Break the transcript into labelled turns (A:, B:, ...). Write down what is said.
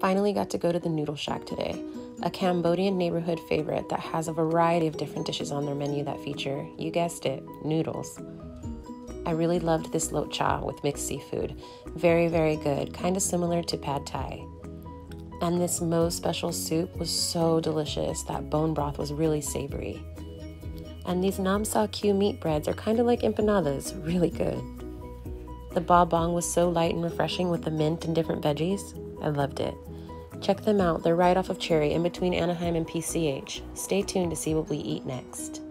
A: Finally, got to go to the Noodle Shack today, a Cambodian neighborhood favorite that has a variety of different dishes on their menu that feature, you guessed it, noodles. I really loved this lot cha with mixed seafood. Very, very good, kind of similar to pad thai. And this Mo special soup was so delicious. That bone broth was really savory. And these Nam Sa Q meat breads are kind of like empanadas, really good. The ba bong was so light and refreshing with the mint and different veggies. I loved it. Check them out. They're right off of Cherry in between Anaheim and PCH. Stay tuned to see what we eat next.